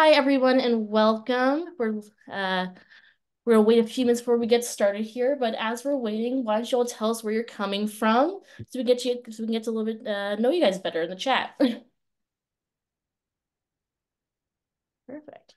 Hi, everyone, and welcome. We're uh, we're gonna wait a few minutes before we get started here, but as we're waiting, why don't you all tell us where you're coming from so we get you so we can get to a little bit uh, know you guys better in the chat. Perfect.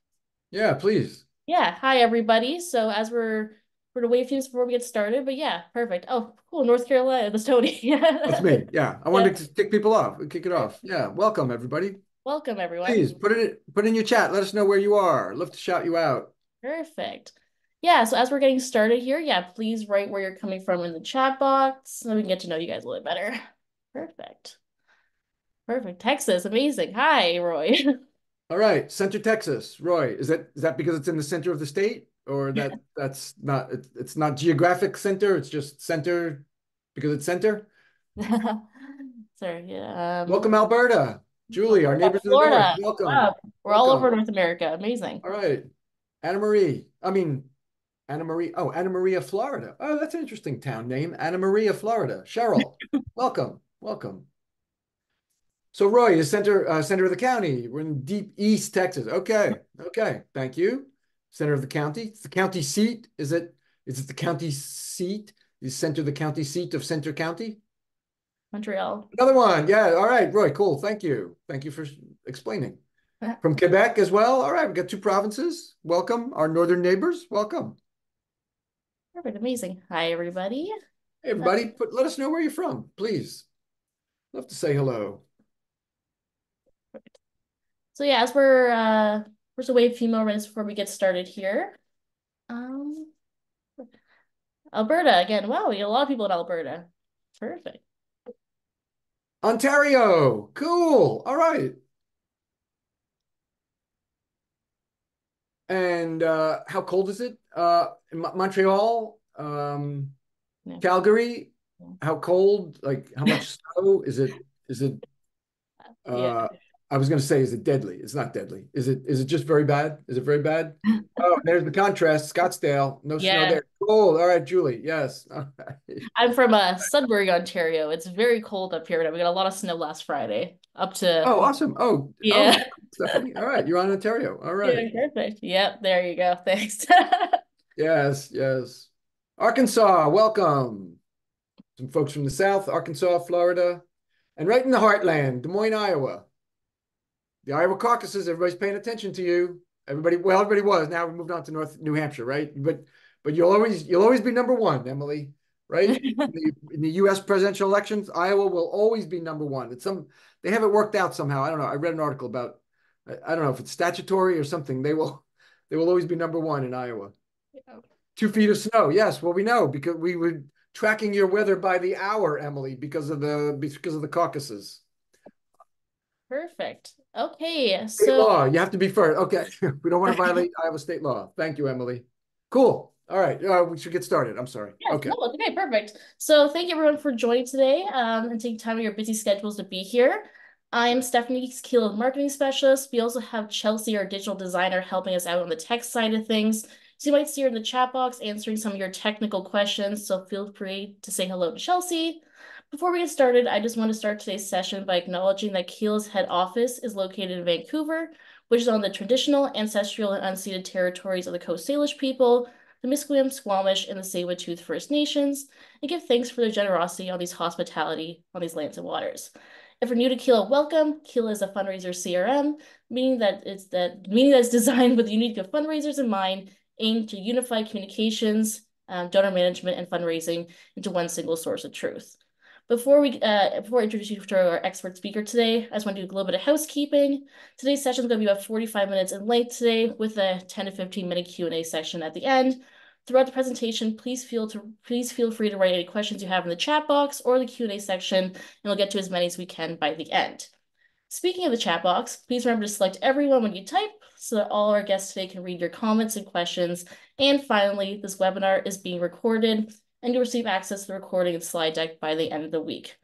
Yeah, please. Yeah. Hi, everybody. So as we're we're gonna wait a few minutes before we get started, but yeah, perfect. Oh, cool. North Carolina. That's Tony. That's me. Yeah. I wanted yeah. to kick people off. Kick it off. Yeah. Welcome, everybody. Welcome, everyone. Please put it put in your chat. Let us know where you are. Love to shout you out. Perfect. Yeah, so as we're getting started here, yeah, please write where you're coming from in the chat box so we can get to know you guys a little bit better. Perfect. Perfect. Texas, amazing. Hi, Roy. All right, Center Texas. Roy, is that is that because it's in the center of the state or that that's not it, it's not geographic center, it's just center because it's center? Sorry, yeah. Um, Welcome Alberta. Julie, our neighbors Florida. in the north. Welcome. Wow. We're Welcome. all over North America. Amazing. All right. Anna Marie. I mean, Anna Marie. Oh, Anna Maria, Florida. Oh, that's an interesting town name. Anna Maria, Florida. Cheryl, welcome. Welcome. So Roy is center uh, center of the county. We're in deep East Texas. Okay. Okay. Thank you. Center of the county. It's the county seat. Is it? Is it the county seat? Is center the county seat of Center County? Montreal. Another one. Yeah. All right, Roy. Cool. Thank you. Thank you for explaining. From Quebec as well. All right. We've got two provinces. Welcome. Our northern neighbors. Welcome. Perfect. Amazing. Hi, everybody. Hey, everybody. Put, let us know where you're from, please. Love to say hello. Perfect. So yeah, as we're uh we're just wait a few more minutes before we get started here. Um Alberta again. Wow, we got a lot of people in Alberta. Perfect. Ontario. Cool. All right. And uh, how cold is it? Uh, Montreal, um, yeah. Calgary. How cold? Like how much snow? Is it? Is it? Uh, yeah. I was going to say, is it deadly? It's not deadly. Is it? Is it just very bad? Is it very bad? oh, there's the contrast. Scottsdale, no yeah. snow there. Cold. All right, Julie. Yes. I'm from uh, Sudbury, Ontario. It's very cold up here. We got a lot of snow last Friday, up to. Oh, awesome! Oh, yeah. Oh. All right, you're on Ontario. All right. Yeah, perfect. Yep. There you go. Thanks. yes. Yes. Arkansas, welcome. Some folks from the South, Arkansas, Florida, and right in the heartland, Des Moines, Iowa the Iowa caucuses, everybody's paying attention to you. Everybody, well, everybody was. Now we're moved on to North New Hampshire, right? But but you'll always you'll always be number one, Emily, right? in, the, in, the, U.S. presidential elections, Iowa will always be number one. It's some they have it worked out somehow. I don't know. I read an article about I, I don't know if it's statutory or something. They will they will always be number one in Iowa. Yeah. Two feet of snow. Yes, well we know because we were tracking your weather by the hour, Emily, because of the because of the caucuses. Perfect. Okay, state so law. You have to be first. Okay, we don't want to violate Iowa state law. Thank you, Emily. Cool. All right, uh, we should get started. I'm sorry. Yes, okay. No, okay, perfect. So thank you everyone for joining today um, and taking time of your busy schedules to be here. I'm Stephanie Keel, marketing specialist. We also have Chelsea, our digital designer, helping us out on the tech side of things. So you might see her in the chat box answering some of your technical questions. So feel free to say hello to Chelsea. Before we get started, I just want to start today's session by acknowledging that Keela's head office is located in Vancouver, which is on the traditional, ancestral, and unceded territories of the Coast Salish people, the Musqueam, Squamish, and the Tsleil-Waututh First Nations, and give thanks for their generosity on these hospitality on these lands and waters. If you're new to Keela, welcome. Keela is a fundraiser CRM, meaning that it's that meaning that it's designed with the unique of fundraisers in mind, aimed to unify communications, um, donor management, and fundraising into one single source of truth. Before we uh, before I introduce you to our expert speaker today, I just want to do a little bit of housekeeping. Today's session is going to be about 45 minutes in length today with a 10 to 15 minute Q&A section at the end. Throughout the presentation, please feel to please feel free to write any questions you have in the chat box or the Q&A section, and we'll get to as many as we can by the end. Speaking of the chat box, please remember to select everyone when you type so that all our guests today can read your comments and questions. And finally, this webinar is being recorded and you'll receive access to the recording and slide deck by the end of the week.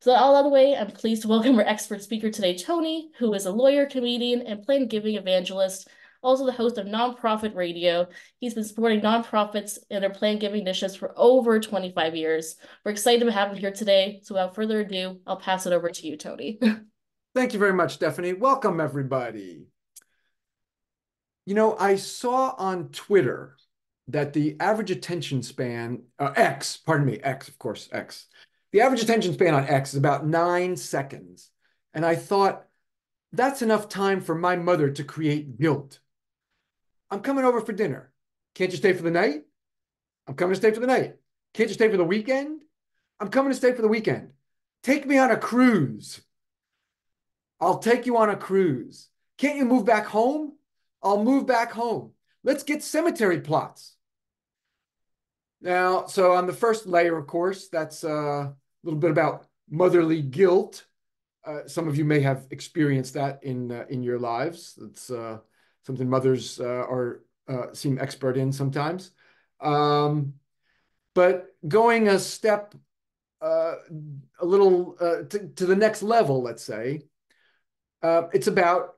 So all out of the way, I'm pleased to welcome our expert speaker today, Tony, who is a lawyer, comedian, and plan giving evangelist, also the host of Nonprofit Radio. He's been supporting nonprofits and their plan giving initiatives for over 25 years. We're excited to have him here today. So without further ado, I'll pass it over to you, Tony. Thank you very much, Stephanie. Welcome, everybody. You know, I saw on Twitter that the average attention span, uh, X, pardon me, X, of course, X. The average attention span on X is about nine seconds. And I thought, that's enough time for my mother to create guilt. I'm coming over for dinner. Can't you stay for the night? I'm coming to stay for the night. Can't you stay for the weekend? I'm coming to stay for the weekend. Take me on a cruise. I'll take you on a cruise. Can't you move back home? I'll move back home. Let's get cemetery plots. Now, so on the first layer, of course, that's uh, a little bit about motherly guilt. Uh, some of you may have experienced that in uh, in your lives. It's uh, something mothers uh, are uh, seem expert in sometimes. Um, but going a step a little to, to, the next level, let's say, it's about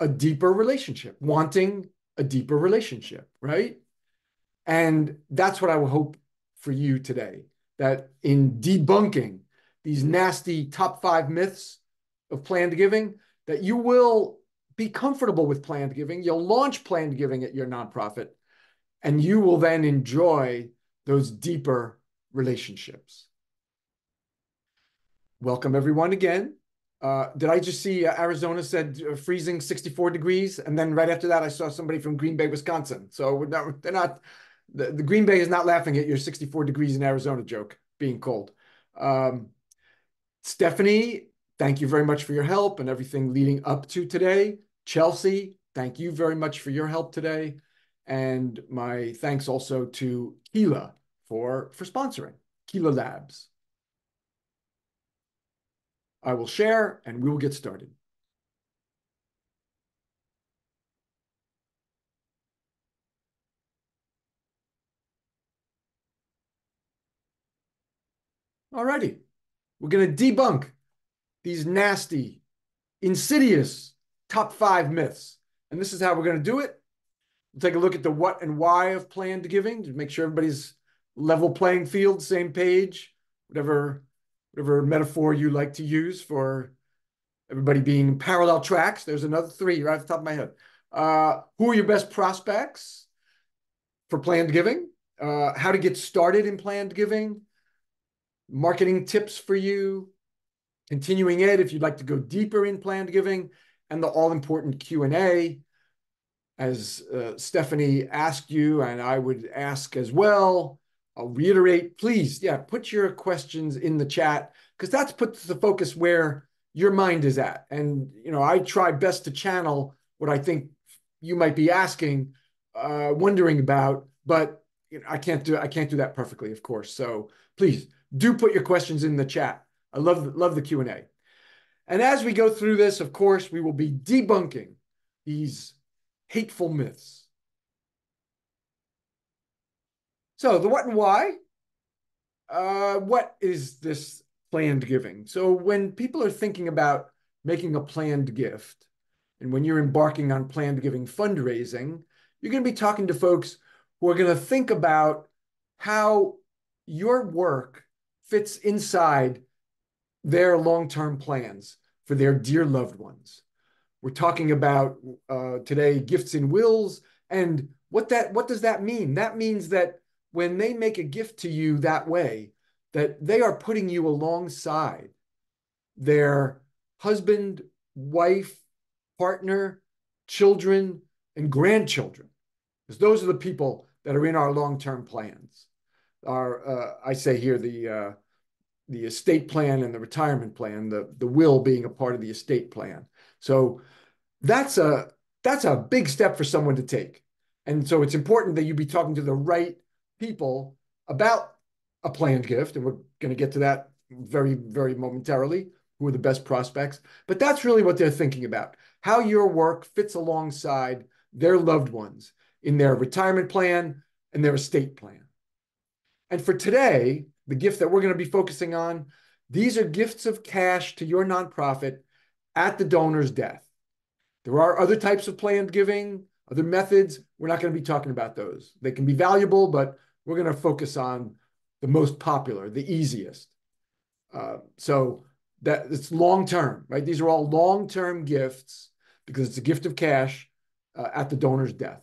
a deeper relationship, wanting a deeper relationship, right? And that's what I would hope for you today that in debunking these nasty top five myths of planned giving, that you will be comfortable with planned giving. You'll launch planned giving at your nonprofit, and you will then enjoy those deeper relationships. Welcome everyone again. Uh, did I just see uh, Arizona said uh, freezing 64 degrees? And then right after that, I saw somebody from Green Bay, Wisconsin. So not, they're not, the, the, Green Bay is not laughing at your 64 degrees in Arizona joke being cold. Um, Stephanie, thank you very much for your help and everything leading up to today. Chelsea, thank you very much for your help today. And my thanks also to Keela for, for sponsoring, Keela Labs. I will share and we will get started. Alrighty, we're going to debunk these nasty, insidious top five myths. And this is how we're going to do it. We'll take a look at the what and why of planned giving to make sure everybody's level playing field, same page, whatever whatever metaphor you like to use for everybody being parallel tracks. There's another three right off the top of my head. Uh, who are your best prospects for planned giving? Uh, how to get started in planned giving? Marketing tips for you? Continuing ed if you'd like to go deeper in planned giving, and the all-important Q&A. As uh, Stephanie asked you, and I would ask as well, I'll reiterate, please, yeah, put your questions in the chat because that's puts the focus where your mind is at. And you know, I try best to channel what I think you might be asking, uh, wondering about, but you know, I can't do I can't do that perfectly, of course. So please do put your questions in the chat. I love love the Q and A. And as we go through this, of course, we will be debunking these hateful myths So the what and why. Uh, what is this planned giving? So when people are thinking about making a planned gift, and when you're embarking on planned giving fundraising, you're going to be talking to folks who are going to think about how your work fits inside their long-term plans for their dear loved ones. We're talking about uh, today gifts and wills, and what that what does that mean? That means that when they make a gift to you that way, that they are putting you alongside their husband, wife, partner, children, and grandchildren. Because those are the people that are in our long-term plans. Our, uh, I say here, the uh, the estate plan and the retirement plan, the, the will being a part of the estate plan. So that's a that's a big step for someone to take. And so it's important that you be talking to the right people about a planned gift, and we're going to get to that very, very momentarily, who are the best prospects. But that's really what they're thinking about, how your work fits alongside their loved ones in their retirement plan and their estate plan. And for today, the gift that we're going to be focusing on, these are gifts of cash to your nonprofit at the donor's death. There are other types of planned giving, other methods. We're not going to be talking about those. They can be valuable, but we're going to focus on the most popular, the easiest. Uh, so that it's long term, right? These are all long term gifts because it's a gift of cash uh, at the donor's death.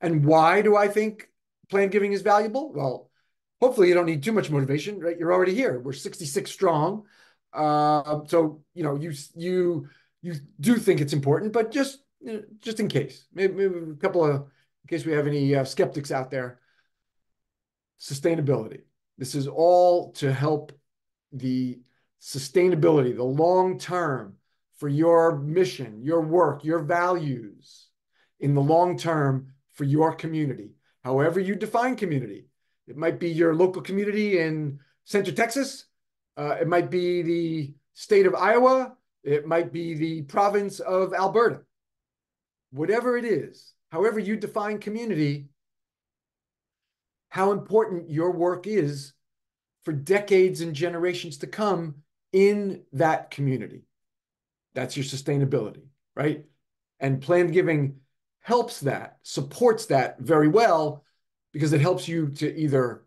And why do I think plan giving is valuable? Well, hopefully you don't need too much motivation, right? You're already here. We're 66 strong. Uh, so you know you you you do think it's important, but just you know, just in case, maybe, maybe, a couple of in case we have any uh, skeptics out there. Sustainability. This is all to help the sustainability, the long term for your mission, your work, your values in the long term for your community, however you define community. It might be your local community in Central Texas. Uh, it might be the state of Iowa. It might be the province of Alberta. Whatever it is, however you define community, how important your work is for decades and generations to come in that community. That's your sustainability, right? And planned giving helps that, supports that very well because it helps you to either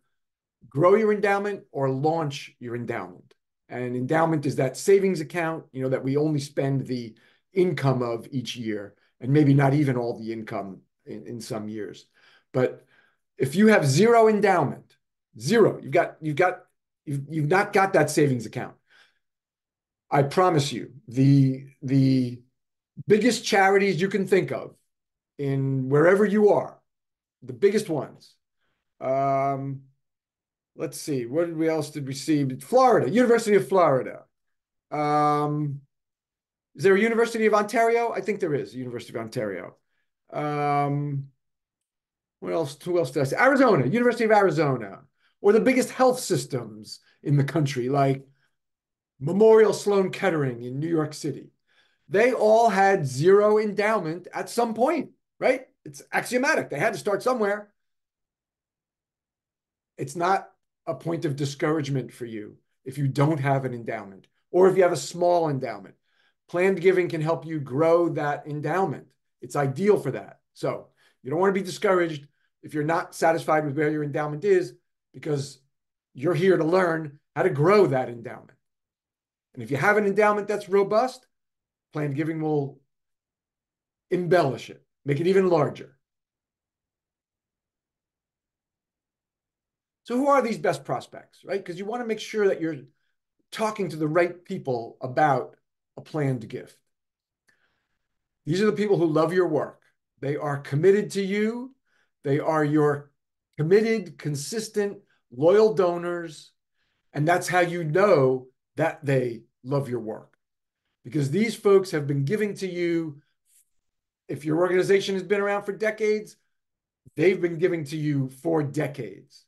grow your endowment or launch your endowment. And endowment is that savings account, you know, that we only spend the income of each year and maybe not even all the income in, in some years. But if you have zero endowment, zero, you've got, you've got, you've, you've not got that savings account. I promise you, the, the biggest charities you can think of in wherever you are, the biggest ones. Um, let's see, what did we else did we see? Florida, University of Florida. Um, is there a University of Ontario? I think there is, University of Ontario. Um, what else? Who else did I say? Arizona, University of Arizona, or the biggest health systems in the country, like Memorial Sloan Kettering in New York City. They all had zero endowment at some point, right? It's axiomatic. They had to start somewhere. It's not a point of discouragement for you if you don't have an endowment or if you have a small endowment. Planned giving can help you grow that endowment. It's ideal for that. So you don't want to be discouraged if you're not satisfied with where your endowment is because you're here to learn how to grow that endowment. And if you have an endowment that's robust, planned giving will embellish it, make it even larger. So who are these best prospects, right? Because you want to make sure that you're talking to the right people about a planned gift. These are the people who love your work. They are committed to you. They are your committed, consistent, loyal donors. And that's how you know that they love your work because these folks have been giving to you. If your organization has been around for decades, they've been giving to you for decades.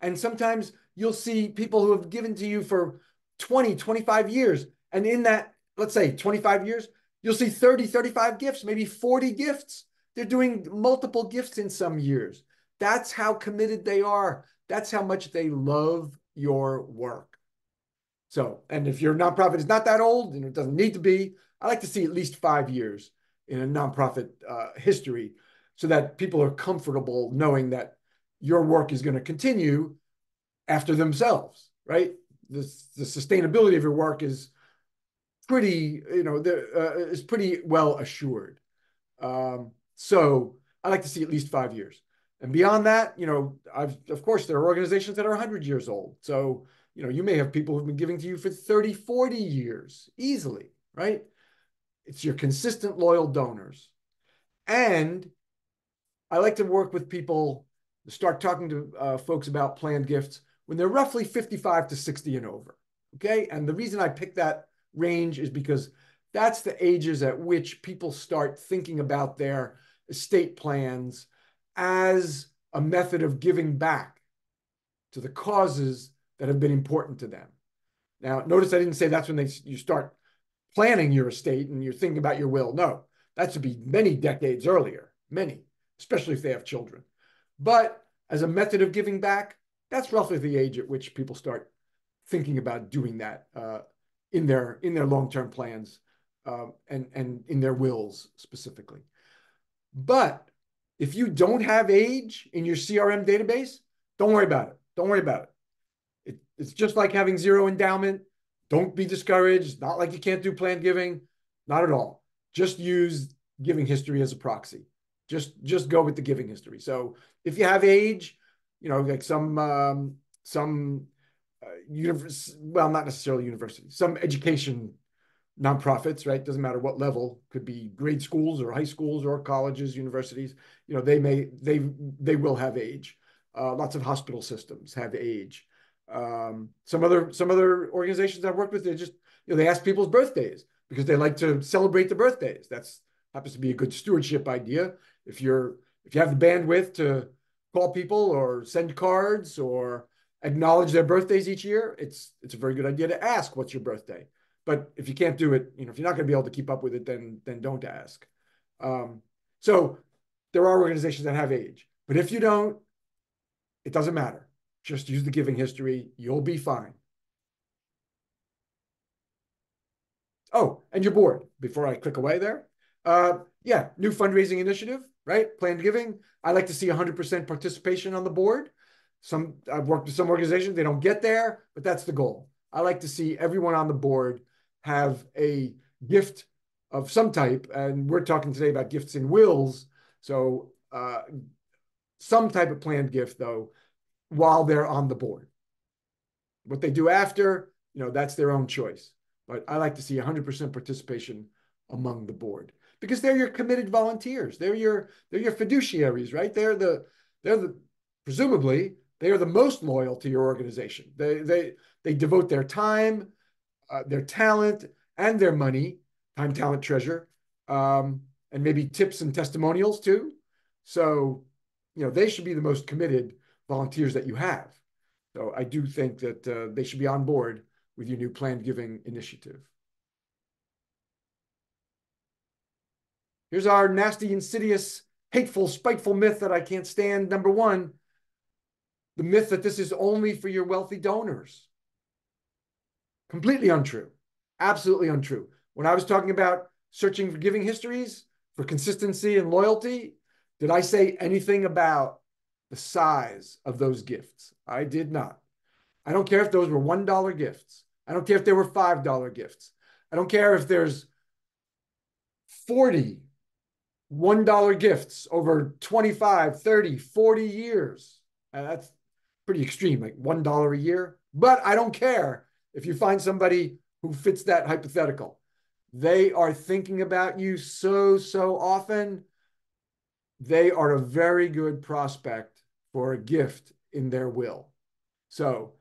And sometimes you'll see people who have given to you for 20, 25 years. And in that, let's say 25 years, you'll see 30, 35 gifts, maybe 40 gifts. They're doing multiple gifts in some years. That's how committed they are. That's how much they love your work. So, and if your nonprofit is not that old and it doesn't need to be, I like to see at least five years in a nonprofit uh, history so that people are comfortable knowing that your work is going to continue after themselves, right? The, the sustainability of your work is pretty, you know, the, uh, is pretty well assured. Um, so I like to see at least five years. And beyond that, you know, I've, of course, there are organizations that are 100 years old. So you know, you may have people who've been giving to you for 30, 40 years easily, right? It's your consistent loyal donors. And I like to work with people, start talking to uh, folks about planned gifts when they're roughly 55 to 60 and over. Okay. And the reason I pick that range is because that's the ages at which people start thinking about their estate plans as a method of giving back to the causes that have been important to them. Now, notice I didn't say that's when they you start planning your estate and you're thinking about your will. No, that should be many decades earlier, many, especially if they have children. But as a method of giving back, that's roughly the age at which people start thinking about doing that uh, in their in their long term plans uh, and and in their wills specifically. But if you don't have age in your CRM database, don't worry about it. Don't worry about it. It, it's just like having zero endowment. Don't be discouraged. Not like you can't do planned giving. Not at all. Just use giving history as a proxy. Just just go with the giving history. So if you have age, you know, like some um, some uh, well, not necessarily university, some education nonprofits, right? Doesn't matter what level, could be grade schools or high schools or colleges, universities. You know, they may they they will have age. Uh, lots of hospital systems have age. Um, some other some other organizations I've worked with, they just you know they ask people's birthdays because they like to celebrate the birthdays. That's happens to be a good stewardship idea. If you're if you have the bandwidth to call people or send cards or acknowledge their birthdays each year, it's it's a very good idea to ask what's your birthday. But if you can't do it, you know, if you're not going to be able to keep up with it, then then don't ask. Um, so there are organizations that have age, but if you don't, it doesn't matter. Just use the giving history. You'll be fine. Oh, and your board. Before I click away there, uh, yeah, new fundraising initiative, right? Planned giving. I like to see 100% participation on the board. Some I've worked with some organizations, they don't get there, but that's the goal. I like to see everyone on the board have a gift of some type, and we're talking today about gifts and wills. So uh, some type of planned gift, though, while they're on the board. What they do after, you know, that's their own choice. But I like to see 100% participation among the board because they're your committed volunteers. They're your they're your fiduciaries, right? They're the they're the presumably they are the most loyal to your organization. They they they devote their time, uh, their talent and their money, time, talent, treasure, um, and maybe tips and testimonials too. So, you know, they should be the most committed volunteers that you have. So I do think that uh, they should be on board with your new planned giving initiative. Here's our nasty, insidious, hateful, spiteful myth that I can't stand. Number one, the myth that this is only for your wealthy donors. Completely untrue. Absolutely untrue. When I was talking about searching for giving histories, for consistency and loyalty, did I say anything about the size of those gifts? I did not. I don't care if those were $1 gifts. I don't care if they were $5 gifts. I don't care if there's 40 $1 gifts over 25, 30, 40 years. And that's pretty extreme, like $1 a year. But I don't care if you find somebody who fits that hypothetical, they are thinking about you so, so often. They are a very good prospect for a gift in their will. So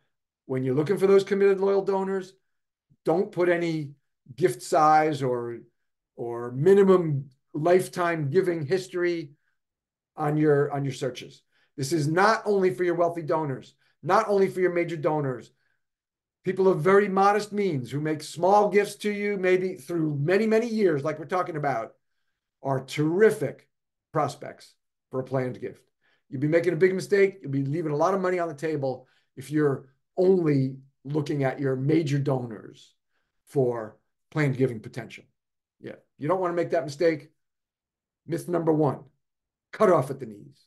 when you're looking for those committed loyal donors, don't put any gift size or or minimum lifetime giving history on your on your searches. This is not only for your wealthy donors, not only for your major donors, people of very modest means who make small gifts to you, maybe through many, many years, like we're talking about, are terrific prospects for a planned gift. You'll be making a big mistake. You'll be leaving a lot of money on the table if you're only looking at your major donors for planned giving potential. Yeah, you don't want to make that mistake. Myth number one cut off at the knees.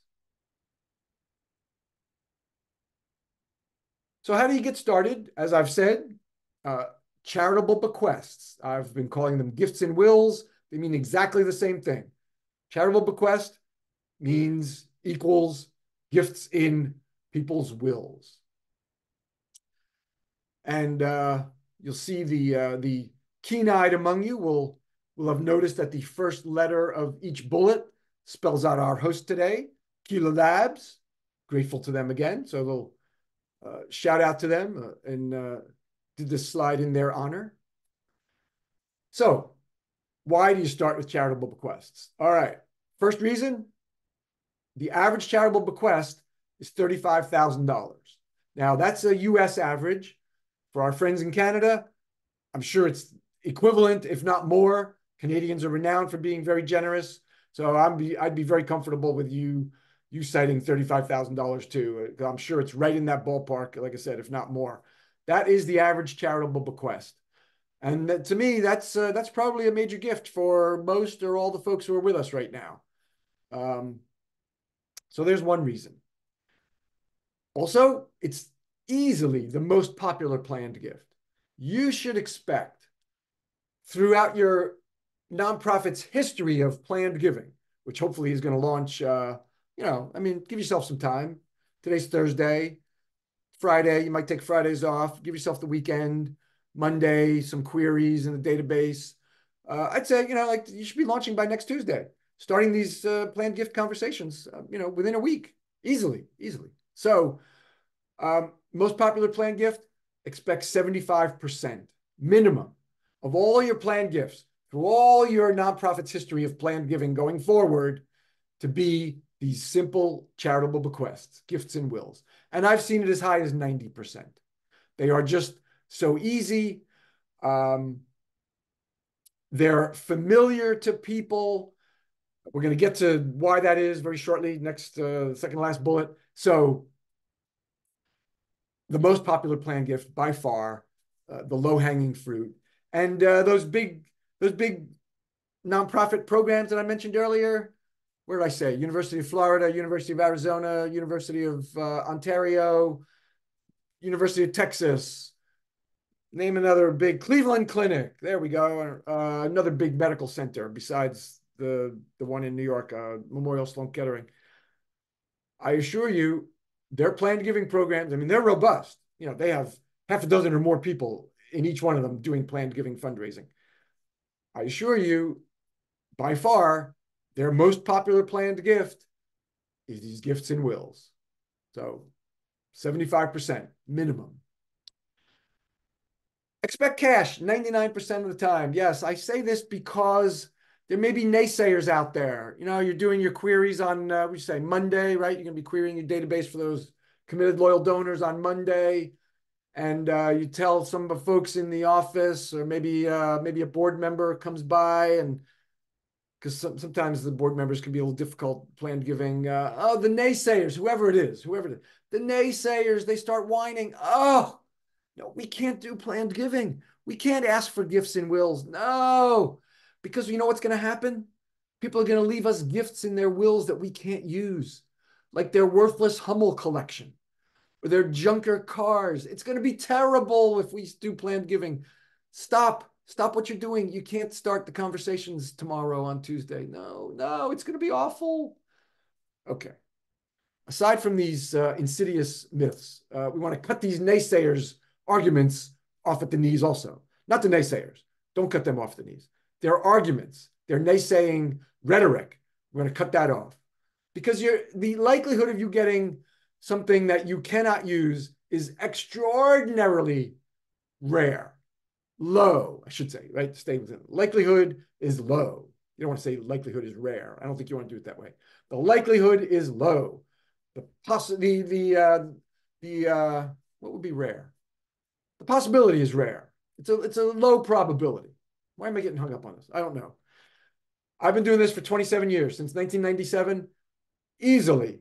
So how do you get started? As I've said, uh, charitable bequests. I've been calling them gifts and wills. They mean exactly the same thing. Charitable bequest means equals gifts in people's wills. And uh, you'll see the uh, the keen-eyed among you will will have noticed that the first letter of each bullet spells out our host today, Keela Labs. Grateful to them again. So they'll uh, shout out to them uh, and uh, did this slide in their honor. So, why do you start with charitable bequests? All right. First reason the average charitable bequest is $35,000. Now, that's a US average. For our friends in Canada, I'm sure it's equivalent, if not more. Canadians are renowned for being very generous. So I'm be, I'd be very comfortable with you you citing $35,000 too. I'm sure it's right in that ballpark, like I said, if not more. That is the average charitable bequest. And that, to me, that's uh, that's probably a major gift for most or all the folks who are with us right now. Um, so there's one reason. Also, it's easily the most popular planned gift. You should expect throughout your nonprofit's history of planned giving, which hopefully is going to launch. Uh, you know, I mean, give yourself some time. Today's Thursday. Friday, you might take Fridays off. Give yourself the weekend. Monday, some queries in the database. Uh, I'd say, you know, like you should be launching by next Tuesday, starting these uh, planned gift conversations, uh, you know, within a week, easily, easily. So, um, most popular planned gift, expect 75% minimum of all your planned gifts through all your nonprofit's history of planned giving going forward to be these simple charitable bequests, gifts and wills. And I've seen it as high as 90%. They are just so easy. Um, they're familiar to people. We're going to get to why that is very shortly, next, uh, second last bullet. So the most popular plan gift by far, uh, the low-hanging fruit. And uh, those big, those big nonprofit programs that I mentioned earlier, where did I say? University of Florida, University of Arizona, University of uh, Ontario, University of Texas. Name another big Cleveland Clinic. There we go. Uh, another big medical center besides the the one in New York, uh, Memorial Sloan Kettering. I assure you, their planned giving programs. I mean, they're robust. You know, they have half a dozen or more people in each one of them doing planned giving fundraising. I assure you, by far, their most popular planned gift is these gifts and wills. So 75% minimum. Expect cash 99% of the time. Yes, I say this because there may be naysayers out there. You know, you're doing your queries on, uh, we say Monday, right? You're going to be querying your database for those committed loyal donors on Monday. And uh, you tell some of the folks in the office, or maybe uh, maybe a board member comes by and because some, sometimes the board members can be a little difficult planned giving. Uh, oh, the naysayers, whoever it is, whoever it is, the naysayers, they start whining. Oh, no, we can't do planned giving. We can't ask for gifts and wills. No, because you know what's going to happen? People are going to leave us gifts in their wills that we can't use, like their worthless Hummel collection or their junker cars. It's going to be terrible if we do planned giving. Stop Stop what you're doing. You can't start the conversations tomorrow on Tuesday. No, no, it's going to be awful. Okay. Aside from these uh, insidious myths, uh, we want to cut these naysayers' arguments off at the knees also. Not the naysayers. Don't cut them off the knees. Their arguments, their naysaying rhetoric, we're going to cut that off. Because you're, the likelihood of you getting something that you cannot use is extraordinarily rare low, I should say, right? Stay within likelihood is low. You don't want to say likelihood is rare. I don't think you want to do it that way. The likelihood is low. The poss the the uh, the uh, what would be rare? The possibility is rare. It's a it's a low probability. Why am I getting hung up on this? I don't know. I've been doing this for 27 years since 1997. Easily,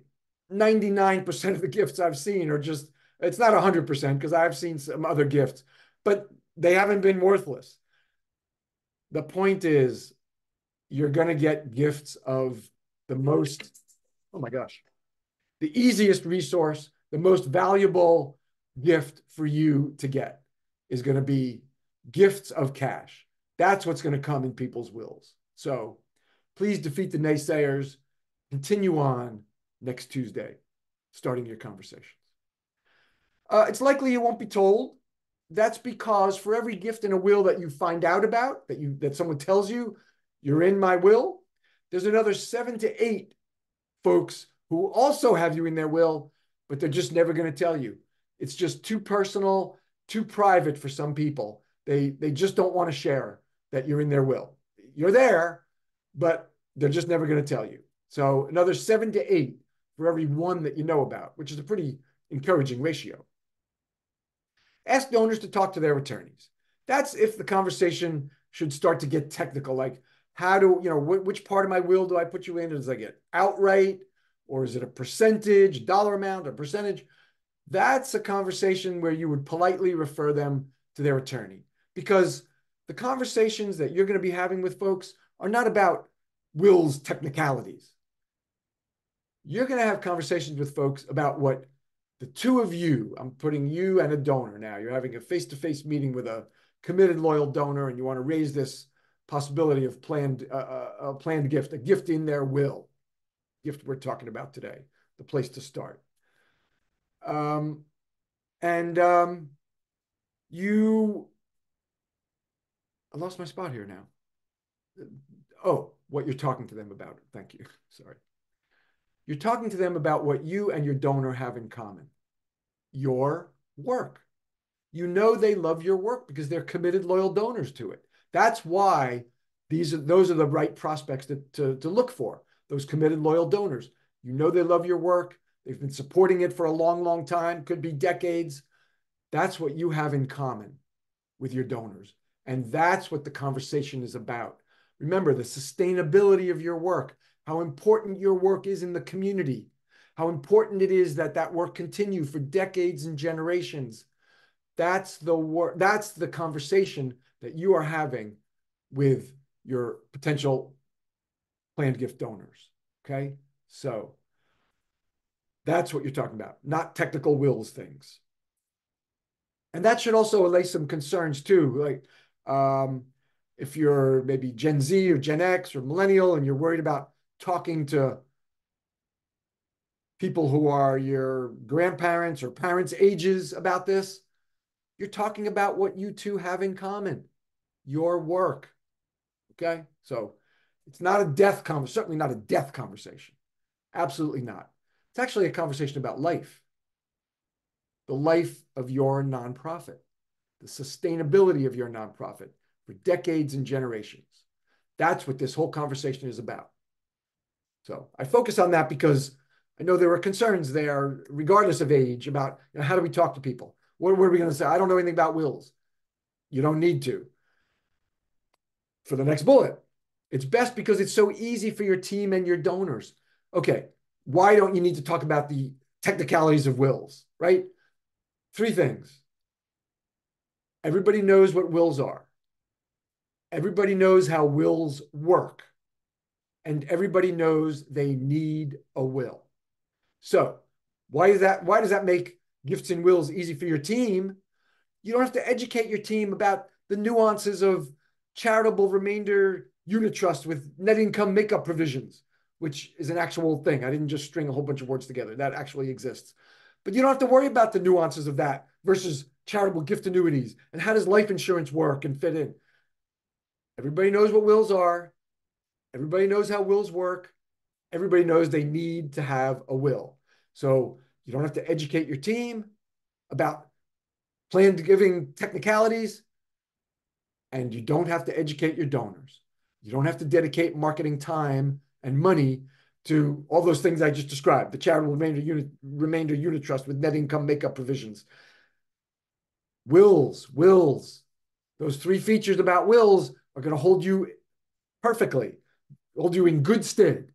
99% of the gifts I've seen are just. It's not 100% because I've seen some other gifts, but they haven't been worthless. The point is, you're going to get gifts of the most, oh my gosh, the easiest resource, the most valuable gift for you to get is going to be gifts of cash. That's what's going to come in people's wills. So please defeat the naysayers. Continue on next Tuesday, starting your conversations. Uh, it's likely you won't be told that's because for every gift in a will that you find out about, that you that someone tells you, you're in my will, there's another seven to eight folks who also have you in their will, but they're just never going to tell you. It's just too personal, too private for some people. They they just don't want to share that you're in their will. You're there, but they're just never going to tell you. So another seven to eight for every one that you know about, which is a pretty encouraging ratio. Ask donors to talk to their attorneys. That's if the conversation should start to get technical, like how do, you know, wh which part of my will do I put you in? Does I get outright or is it a percentage, dollar amount, a percentage? That's a conversation where you would politely refer them to their attorney because the conversations that you're going to be having with folks are not about wills technicalities. You're going to have conversations with folks about what the two of you, I'm putting you and a donor now. You're having a face to face meeting with a committed, loyal donor, and you want to raise this possibility of planned uh, a planned gift, a gift in their will, gift we're talking about today, the place to start. Um, and um, you, I lost my spot here now. Oh, what you're talking to them about. Thank you. Sorry. You're talking to them about what you and your donor have in common your work. You know they love your work because they're committed, loyal donors to it. That's why these are those are the right prospects to, to, to look for, those committed, loyal donors. You know they love your work. They've been supporting it for a long, long time, could be decades. That's what you have in common with your donors. And that's what the conversation is about. Remember the sustainability of your work, how important your work is in the community, how important it is that that work continue for decades and generations. That's the work. That's the conversation that you are having with your potential planned gift donors. Okay, so that's what you're talking about, not technical wills things. And that should also allay some concerns too. Like um, if you're maybe Gen Z or Gen X or millennial and you're worried about talking to people who are your grandparents or parents' ages about this, you're talking about what you two have in common, your work. Okay. So it's not a death conversation, certainly not a death conversation. Absolutely not. It's actually a conversation about life, the life of your nonprofit, the sustainability of your nonprofit for decades and generations. That's what this whole conversation is about. So I focus on that because I know there were concerns there, regardless of age, about you know, how do we talk to people? What, what are we going to say? I don't know anything about wills. You don't need to. For the next bullet, it's best because it's so easy for your team and your donors. Okay, why don't you need to talk about the technicalities of wills, right? Three things. Everybody knows what wills are. Everybody knows how wills work. And everybody knows they need a will. So, why is that? Why does that make gifts and wills easy for your team? You don't have to educate your team about the nuances of charitable remainder unitrust with net income makeup provisions, which is an actual thing. I didn't just string a whole bunch of words together. That actually exists. But you don't have to worry about the nuances of that versus charitable gift annuities and how does life insurance work and fit in. Everybody knows what wills are. Everybody knows how wills work. Everybody knows they need to have a will. So you don't have to educate your team about planned giving technicalities and you don't have to educate your donors. You don't have to dedicate marketing time and money to all those things I just described, the charitable remainder unit, remainder unitrust with net income makeup provisions. Wills, wills. Those three features about wills are going to hold you perfectly, hold you in good stead.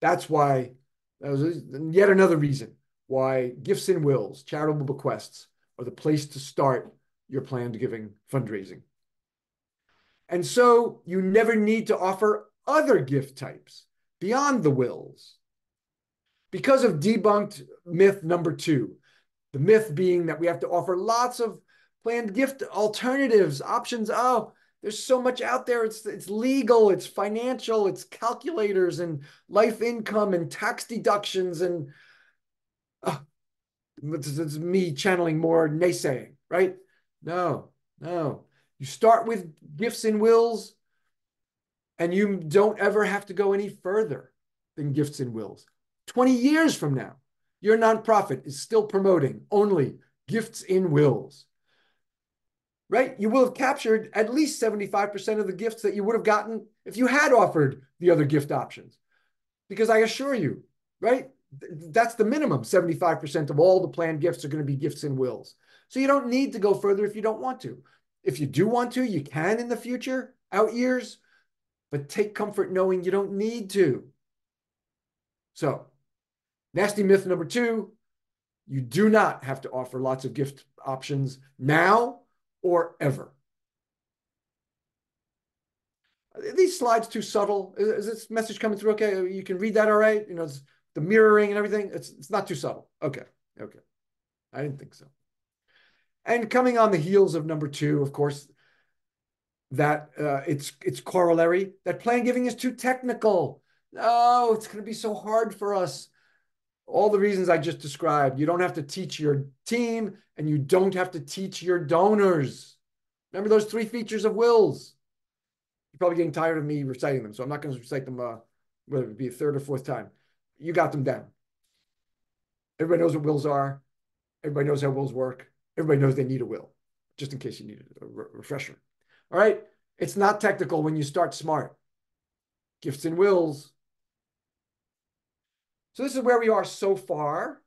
That's why, that was yet another reason why gifts and wills, charitable bequests, are the place to start your planned giving fundraising. And so you never need to offer other gift types beyond the wills. Because of debunked myth number two, the myth being that we have to offer lots of planned gift alternatives, options. Oh, there's so much out there. It's it's legal, it's financial, it's calculators and life income and tax deductions and uh, it's, it's me channeling more naysaying, right? No, no. You start with gifts and wills, and you don't ever have to go any further than gifts and wills. 20 years from now, your nonprofit is still promoting only gifts in wills. Right? You will have captured at least 75% of the gifts that you would have gotten if you had offered the other gift options. Because I assure you, right? That's the minimum. 75% of all the planned gifts are going to be gifts in wills. So you don't need to go further if you don't want to. If you do want to, you can in the future, out years, but take comfort knowing you don't need to. So, nasty myth number two you do not have to offer lots of gift options now or ever. Are these slides too subtle? Is, this message coming through okay? You can read that all right? You know, the mirroring and everything. It's, it's not too subtle. Okay. Okay. I didn't think so. And coming on the heels of number two, of course, that uh, it's it's corollary that plan giving is too technical. No, it's going to be so hard for us. All the reasons I just described. You don't have to teach your team, and you don't have to teach your donors. Remember those three features of wills. You're probably getting tired of me reciting them, so I'm not going to recite them. Uh, whether it be a third or fourth time, you got them down. Everybody knows what wills are. Everybody knows how wills work. Everybody knows they need a will, just in case you need a re refresher. All right. It's not technical when you start smart. Gifts and wills. So this is where we are so far.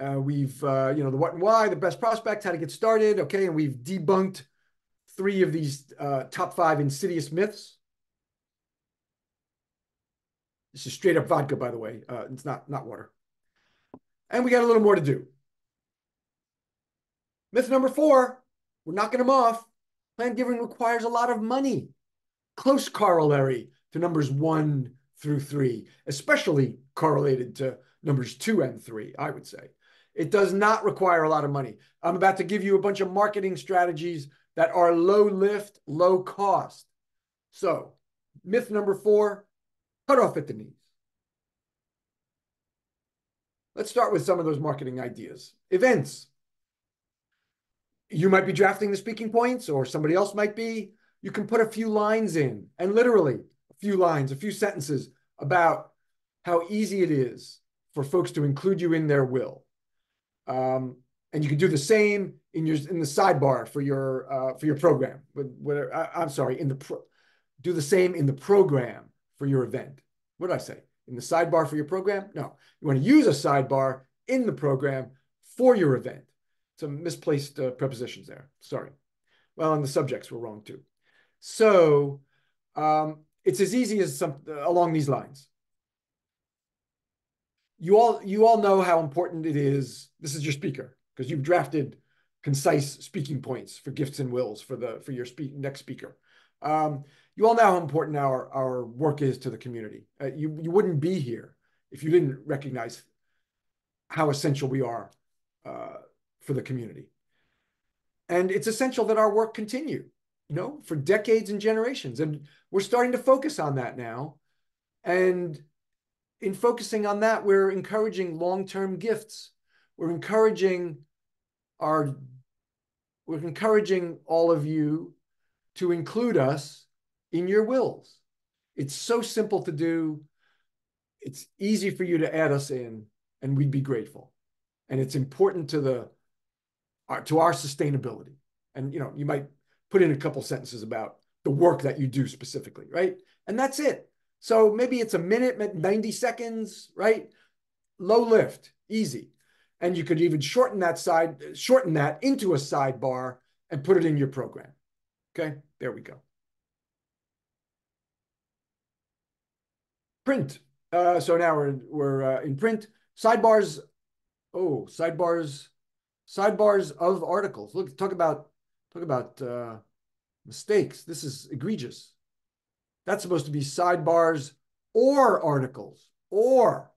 Uh, we've, uh, you know, the what and why, the best prospects, how to get started. Okay. And we've debunked three of these uh, top five insidious myths. This is straight up vodka, by the way. Uh, it's not, not water. And we got a little more to do. Myth number four, we're knocking them off. Plan giving requires a lot of money. Close corollary to numbers one through three, especially correlated to numbers two and three, I would say. It does not require a lot of money. I'm about to give you a bunch of marketing strategies that are low lift, low cost. So, myth number four cut off at the knees. Let's start with some of those marketing ideas. Events you might be drafting the speaking points or somebody else might be. You can put a few lines in and literally few lines, a few sentences about how easy it is for folks to include you in their will. Um, and you can do the same in your in the sidebar for your uh, for your program. But whatever, I, am sorry, in the pro, do the same in the program for your event. What did I say? In the sidebar for your program? No, you want to use a sidebar in the program for your event some misplaced uh, prepositions there. Sorry. Well, and the subjects were wrong too. So um, it's as easy as some along these lines. You all you all know how important it is. This is your speaker because you've drafted concise speaking points for gifts and wills for the for your next speaker. Um, you all know how important our our work is to the community. Uh, you you wouldn't be here if you didn't recognize how essential we are uh, for the community. And it's essential that our work continue, you know, for decades and generations. And we're starting to focus on that now. And in focusing on that, we're encouraging long-term gifts. We're encouraging our we're encouraging all of you to include us in your wills. It's so simple to do. It's easy for you to add us in, and we'd be grateful. And it's important to the our, to our sustainability. And you know, you might put in a couple sentences about the work that you do specifically, right? And that's it. So maybe it's a minute, 90 seconds, right? Low lift, easy. And you could even shorten that side, shorten that into a sidebar and put it in your program. Okay, there we go. Print. Uh, so now we're, we're uh, in print. Sidebars. Oh, sidebars sidebars of articles. Look, talk about talk about uh, mistakes. This is egregious. That's supposed to be sidebars or articles or.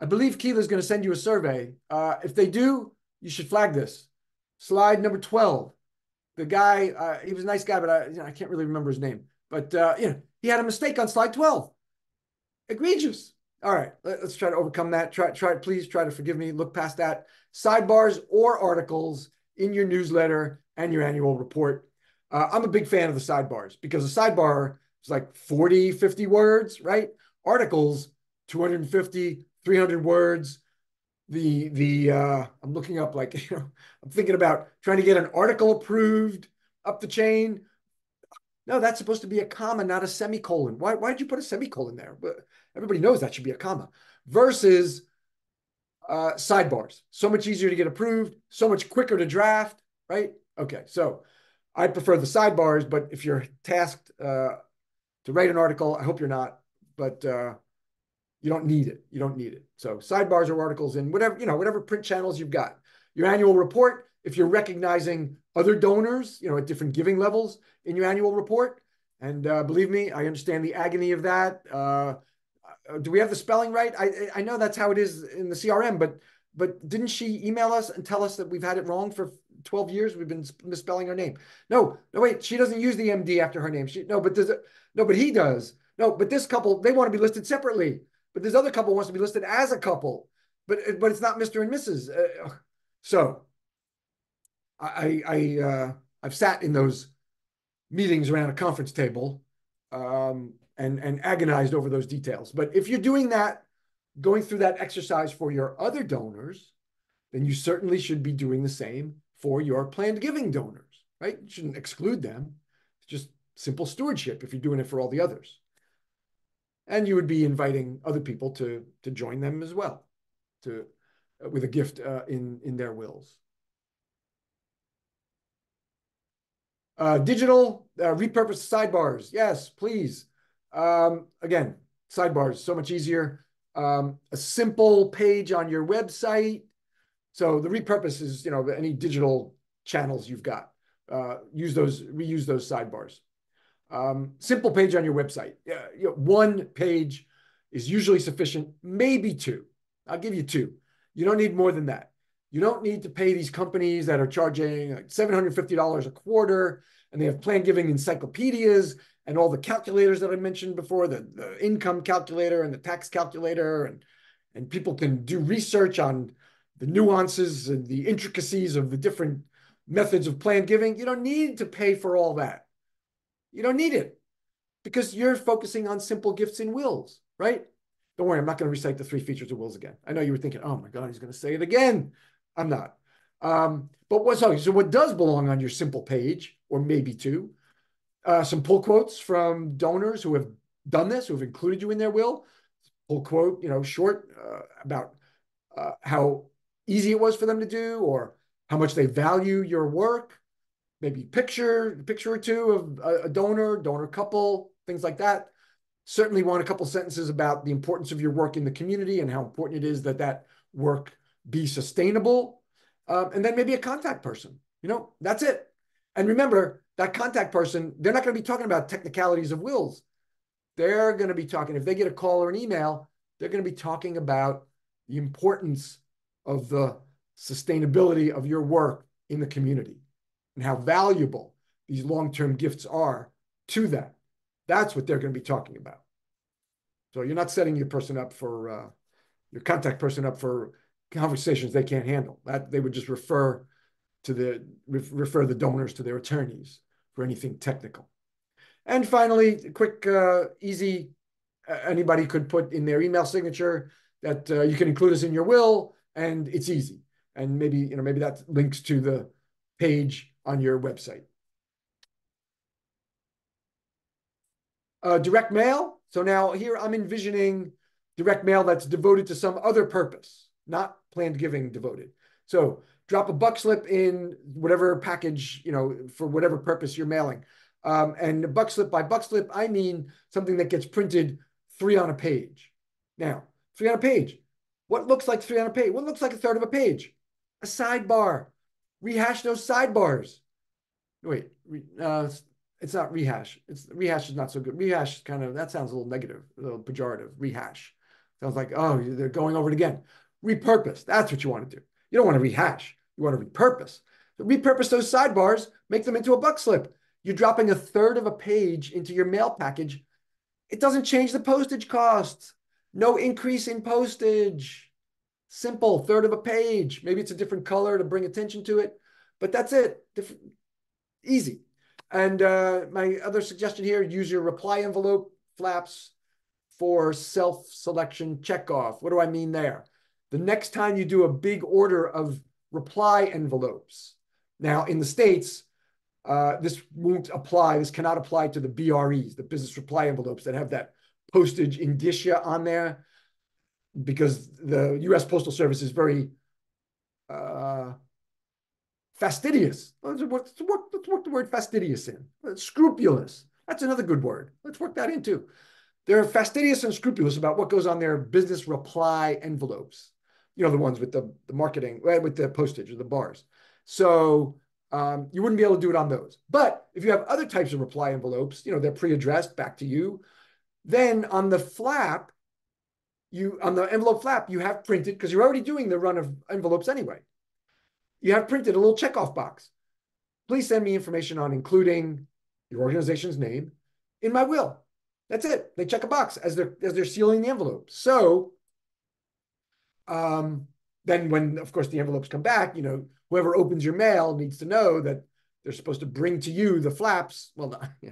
I believe Keela is going to send you a survey. Uh, if they do, you should flag this. Slide number 12. The guy, uh, he was a nice guy, but I, you know, I can't really remember his name. But uh, you know, he had a mistake on slide 12. Egregious. All right, let, us try to overcome that. Try, try, please try to forgive me. Look past that. Sidebars or articles in your newsletter and your annual report. Uh, I'm a big fan of the sidebars because a sidebar is like 40, 50 words, right? Articles, 250, 300 words. The, the, uh, I'm looking up like, you know, I'm thinking about trying to get an article approved up the chain. No, that's supposed to be a comma, not a semicolon. Why, why did you put a semicolon there? But everybody knows that should be a comma. Versus uh, sidebars. So much easier to get approved, so much quicker to draft, right? Okay, so I prefer the sidebars, but if you're tasked uh, to write an article, I hope you're not, but uh, you don't need it. You don't need it. So sidebars or articles in whatever, you know, whatever print channels you've got. Your annual report, if you're recognizing other donors, you know, at different giving levels in your annual report. And uh, believe me, I understand the agony of that. Uh, uh, do we have the spelling right? I I know that's how it is in the CRM, but but didn't she email us and tell us that we've had it wrong for 12 years we've been misspelling her name. No, no, wait, she doesn't use the MD after her name. She no, but does it no, but he does. No, but this couple, they want to be listed separately. But this other couple wants to be listed as a couple. But but it's not Mr. and Mrs. Uh, so I I uh I've sat in those meetings around a conference table um, and and agonized over those details. But if you're doing that, going through that exercise for your other donors, then you certainly should be doing the same for your planned giving donors, right? You shouldn't exclude them. It's just simple stewardship if you're doing it for all the others. And you would be inviting other people to, to join them as well, to uh, with a gift uh, in, in their wills. Uh, digital uh, repurposed sidebars. Yes, please. Um, again, sidebars, so much easier. Um, a simple page on your website so the repurpose is, you know, any digital channels you've got. Uh, use those, reuse those sidebars. Um, simple page on your website. Yeah, you know, one page is usually sufficient, maybe two. I'll give you two. You don't need more than that. You don't need to pay these companies that are charging like $750 a quarter and they have plan giving encyclopedias and all the calculators that I mentioned before, the, the income calculator and the tax calculator, and, and people can do research on the nuances and the intricacies of the different methods of plan giving. You don't need to pay for all that. You don't need it because you're focusing on simple gifts and wills, right? Don't worry, I'm not going to recite the three features of wills again. I know you were thinking, oh my God, he's going to say it again. I'm not. Um, but what's so, so what does belong on your simple page, or maybe two, uh, some pull quotes from donors who have done this, who have included you in their will. Pull quote, you know, short uh, about uh, how easy it was for them to do or how much they value your work. Maybe picture picture or two of a, a donor donor couple things like that. Certainly want a couple sentences about the importance of your work in the community and how important it is that that work be sustainable. Um, and then maybe a contact person you know that's it. And remember that contact person they're not going to be talking about technicalities of wills. They're going to be talking if they get a call or an email they're going to be talking about the importance of the sustainability of your work in the community and how valuable these long-term gifts are to that. That's what they're going to be talking about. So you're not setting your person up for uh, your contact person up for conversations they can't handle. That they would just refer to the refer the donors to their attorneys for anything technical. And finally, quick, uh, easy. Uh, anybody could put in their email signature that uh, you can include us in your will and it's easy. And maybe, you know, maybe that links to the page on your website. Uh, direct mail. So now here I'm envisioning direct mail that's devoted to some other purpose, not planned giving devoted. So drop a buck slip in whatever package, you know, for whatever purpose you're mailing. Um, and buck slip by buck slip, I mean something that gets printed three on a page. Now, three on a page. What looks like three on a page? What looks like a third of a page? A sidebar. Rehash those sidebars. Wait, uh, it's not rehash. It's rehash is not so good. Rehash is kind of that sounds a little negative, a little pejorative. Rehash sounds like oh they're going over it again. Repurpose. That's what you want to do. You don't want to rehash. You want to repurpose. So repurpose those sidebars. Make them into a buck slip. You're dropping a third of a page into your mail package. It doesn't change the postage costs. No increase in postage. Simple, third of a page. Maybe it's a different color to bring attention to it, but that's it. Different, easy. And uh, my other suggestion here, use your reply envelope flaps for self-selection checkoff. What do I mean there? The next time you do a big order of reply envelopes. Now, in the States, uh, this won't apply. This cannot apply to the BREs, the business reply envelopes that have that postage indicia on there because the U.S. Postal Service is very uh, fastidious. Let's work, let's, work, let's work the word fastidious in. Scrupulous. That's another good word. Let's work that into. They're fastidious and scrupulous about what goes on their business reply envelopes. You know, the ones with the, the marketing, right, with the postage or the bars. So um, you wouldn't be able to do it on those. But if you have other types of reply envelopes, you know, they're pre-addressed back to you, then on the flap, you on the envelope flap, you have printed because you're already doing the run of envelopes anyway. you have printed a little checkoff box. Please send me information on including your organization's name in my will. That's it. They check a box as they're as they're sealing the envelope. So um, then when of course the envelopes come back, you know, whoever opens your mail needs to know that they're supposed to bring to you the flaps. Well, no,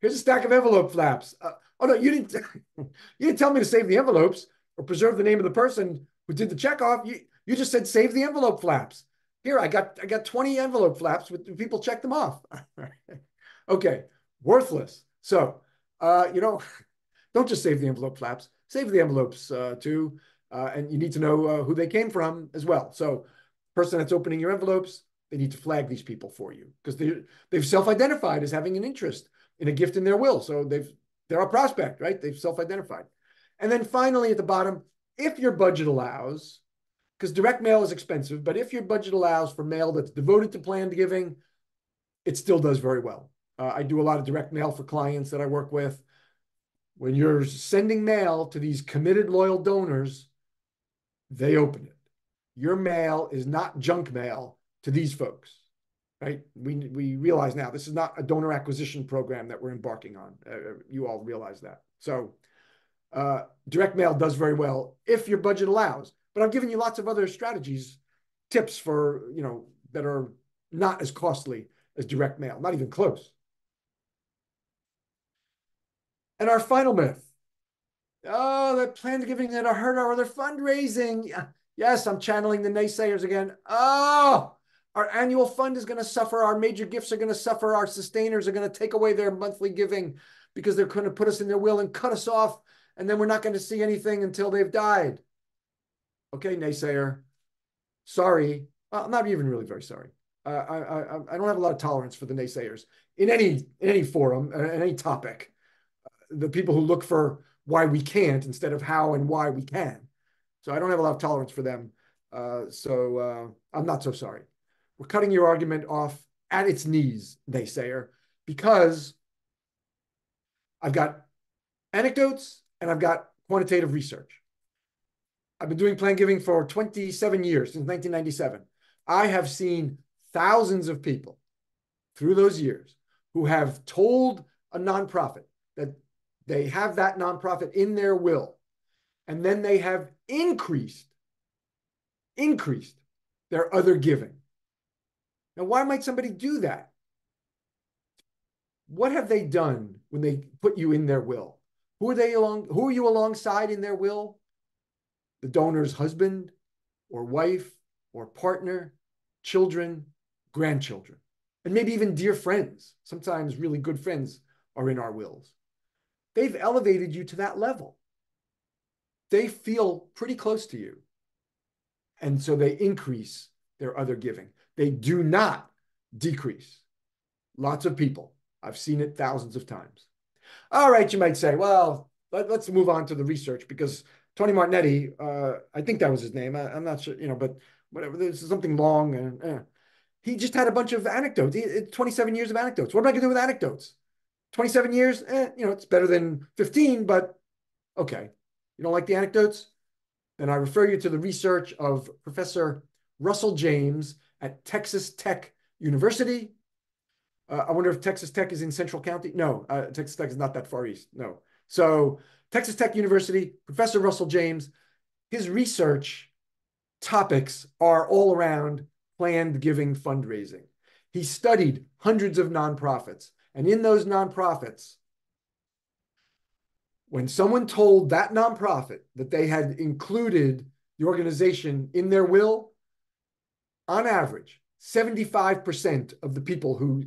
here's a stack of envelope flaps. Uh, oh no, you didn't you didn't tell me to save the envelopes or preserve the name of the person who did the checkoff. You you just said save the envelope flaps. Here, I got I got 20 envelope flaps with people check them off. okay, worthless. So uh, you know, don't just save the envelope flaps, save the envelopes uh, too. Uh, and you need to know uh, who they came from as well. So person that's opening your envelopes, they need to flag these people for you because they they've self-identified as having an interest in a gift in their will. So they've they're a prospect, right? They've self-identified. And then finally at the bottom, if your budget allows, because direct mail is expensive, but if your budget allows for mail that's devoted to planned giving, it still does very well. Uh, I do a lot of direct mail for clients that I work with. When you're sending mail to these committed loyal donors, they open it. Your mail is not junk mail to these folks, right? We, we realize now this is not a donor acquisition program that we're embarking on. Uh, uh you all realize that. So uh, direct mail does very well if your budget allows. But I've given you lots of other strategies, tips for, you know, that are not as costly as direct mail, not even close. And our final myth. Oh, that planned giving that hurt our other fundraising. Yes, I'm channeling the naysayers again. Oh, our annual fund is going to suffer. Our major gifts are going to suffer. Our sustainers are going to take away their monthly giving because they're going to put us in their will and cut us off. And then we're not going to see anything until they've died. Okay, naysayer. Sorry. Well, I'm not even really very sorry. Uh, I, I, I don't have a lot of tolerance for the naysayers in any in any forum, uh, in any topic. the people who look for why we can't instead of how and why we can. So I don't have a lot of tolerance for them. Uh, so uh, I'm not so sorry. We're cutting your argument off at its knees, they naysayer, because I've got anecdotes and I've got quantitative research. I've been doing plan giving for 27 years, since 1997. I have seen thousands of people through those years who have told a nonprofit that they have that nonprofit in their will, and then they have increased, increased their other giving. Now, why might somebody do that? What have they done when they put you in their will? Who are they along? Who are you alongside in their will? The donor's husband or wife or partner, children, grandchildren, and maybe even dear friends. Sometimes really good friends are in our wills. They've elevated you to that level. They feel pretty close to you. And so they increase their other giving. They do not decrease. Lots of people. I've seen it thousands of times. All right, you might say, well, let, us move on to the research because Tony Martignetti, uh, I think that was his name. I, am not sure, you know, but whatever. This is something long. And eh. he just had a bunch of anecdotes. He, 27 years of anecdotes. What am I going to do with anecdotes? 27 years, eh, you know, it's better than 15, but okay. You don't like the anecdotes? Then I refer you to the research of Professor Russell James at Texas Tech University. Uh, I wonder if Texas Tech is in Central County. No, uh, Texas Tech is not that far east. No. So Texas Tech University, Professor Russell James, his research topics are all around planned giving fundraising. He studied hundreds of nonprofits and in those nonprofits, when someone told that nonprofit that they had included the organization in their will, on average, 75% of the people who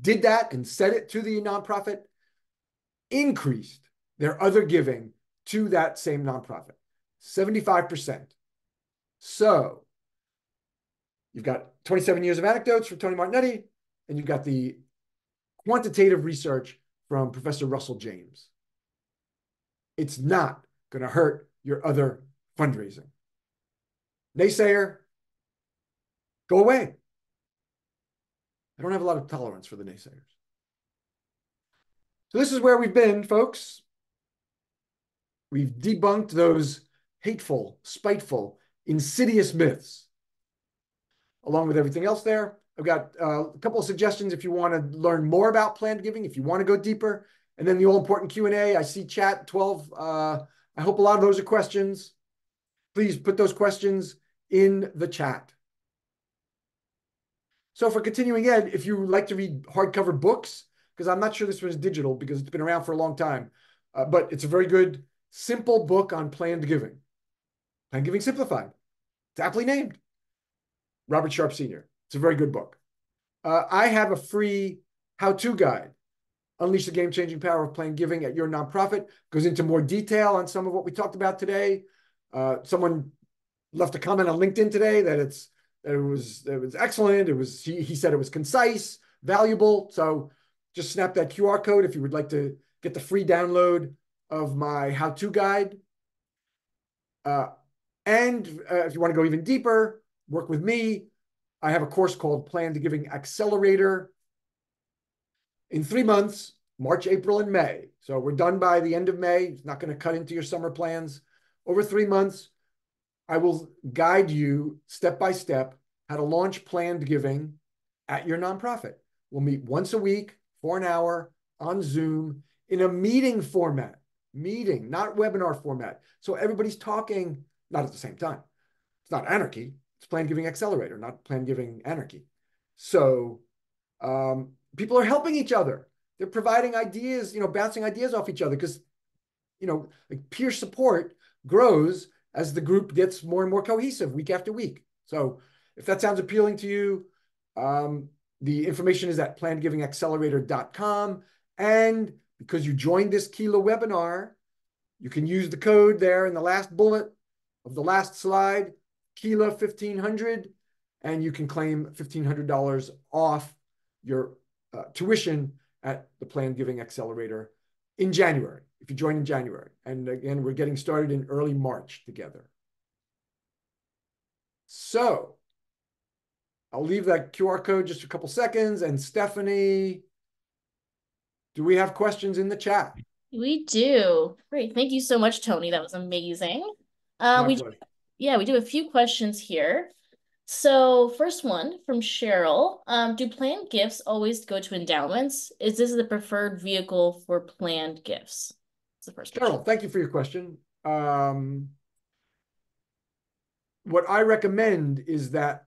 did that and said it to the nonprofit increased their other giving to that same nonprofit. 75%. So you've got 27 years of anecdotes from Tony Martignetti, and you've got the quantitative research from Professor Russell James. It's not going to hurt your other fundraising. Naysayer, go away. I don't have a lot of tolerance for the naysayers. So this is where we've been, folks. We've debunked those hateful, spiteful, insidious myths along with everything else there. I've got uh, a couple of suggestions if you want to learn more about planned giving, if you want to go deeper, and then the all important Q&A. I see chat 12. Uh, I hope a lot of those are questions. Please put those questions in the chat. So for continuing ed, if you like to read hardcover books, because I'm not sure this was digital because it's been around for a long time, uh, but it's a very good, simple book on planned giving. Planned Giving Simplified. It's aptly named. Robert Sharpe Sr. It's a very good book. Uh, I have a free how-to guide, Unleash the Game-Changing Power of Planned Giving at Your Nonprofit. Goes into more detail on some of what we talked about today. Uh, someone left a comment on LinkedIn today that it's it was it was excellent. It was he, he said it was concise, valuable. So just snap that QR code if you would like to get the free download of my how-to guide. Uh, and uh, if you want to go even deeper, work with me. I have a course called Planned Giving Accelerator in three months, March, April, and May. So we're done by the end of May. It's not going to cut into your summer plans. Over three months, I will guide you step by step how to launch planned giving at your nonprofit. We'll meet once a week for an hour on Zoom in a meeting format, meeting, not webinar format. So everybody's talking, not at the same time. It's not anarchy. It's planned giving accelerator, not planned giving anarchy. So um, people are helping each other. They're providing ideas, you know, bouncing ideas off each other because, you know, like peer support grows as the group gets more and more cohesive week after week. So if that sounds appealing to you, um, the information is at plannedgivingaccelerator.com. And because you joined this Keela webinar, you can use the code there in the last bullet of the last slide, Keela 1500, and you can claim $1,500 off your uh, tuition at the Planned Giving Accelerator in January, if you join in January. And again, we're getting started in early March together. So I'll leave that QR code just a couple seconds. And Stephanie, do we have questions in the chat? We do. Great. Thank you so much, Tony. That was amazing. Uh, we yeah, we do a few questions here. So first one from Cheryl. Um, do planned gifts always go to endowments? Is this the preferred vehicle for planned gifts? That's the first Cheryl, question. thank you for your question. Um, what I recommend is that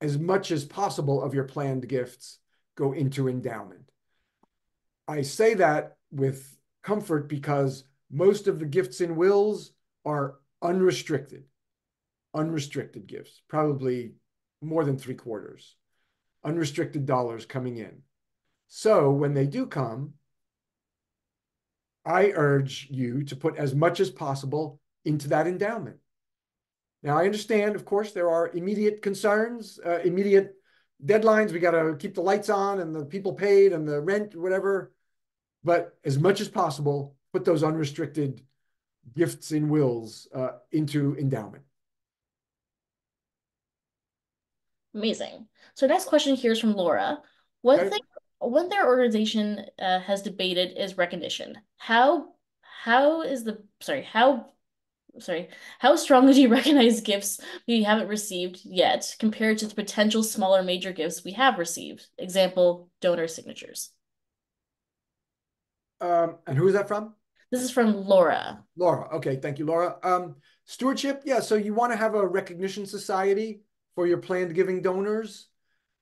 as much as possible of your planned gifts go into endowment. I say that with comfort because most of the gifts in wills are unrestricted unrestricted gifts, probably more than three quarters, unrestricted dollars coming in. So when they do come, I urge you to put as much as possible into that endowment. Now, I understand, of course, there are immediate concerns, uh, immediate deadlines. We got to keep the lights on and the people paid and the rent, whatever. But as much as possible, put those unrestricted gifts in wills uh, into endowment. Amazing. So next question here is from Laura. One okay. One their organization uh, has debated is recognition. How how is the sorry, how sorry, how strongly do you recognize gifts we haven't received yet compared to the potential smaller major gifts we have received? Example, donor signatures. Um, and who is that from? This is from Laura. Laura. Okay, thank you, Laura. Um, stewardship, yeah. So you want to have a recognition society for your planned giving donors.